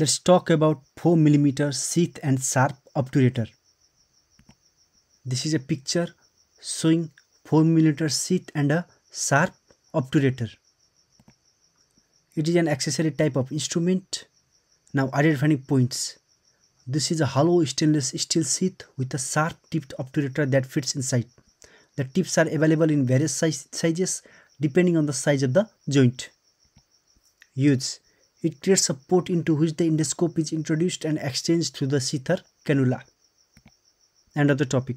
Let's talk about 4 mm sheath and sharp obturator. This is a picture showing 4 mm sheath and a sharp obturator. It is an accessory type of instrument. Now identifying points. This is a hollow stainless steel sheath with a sharp tipped obturator that fits inside. The tips are available in various size, sizes depending on the size of the joint. Use it creates a port into which the endoscope is introduced and exchanged through the or cannula. End of the topic.